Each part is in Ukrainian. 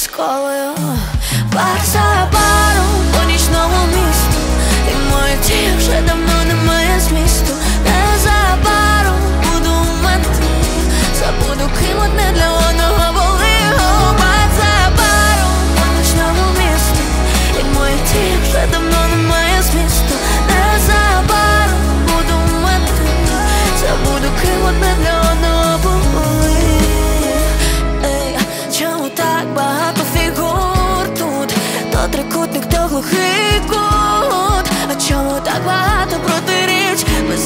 escola. Eu... Passa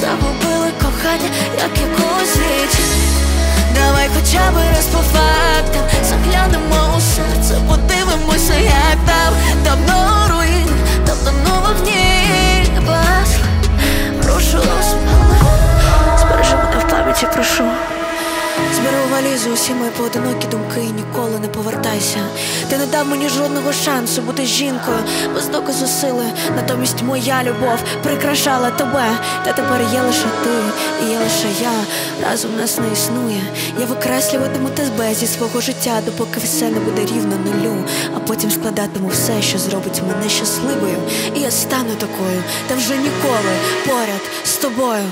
загубили кохання, як якусь річ. Давай хоча б раз Зберу валізу усі мої поодинокі думки і ніколи не повертайся. Ти не дав мені жодного шансу бути жінкою без доказу сили. Натомість моя любов прикрашала тебе. Та тепер є лише ти, і є лише я. Разом нас не існує. Я викреслюватиму тебе зі свого життя, допоки все не буде рівно нулю. А потім складатиму все, що зробить мене щасливою. І я стану такою, та вже ніколи поряд з тобою.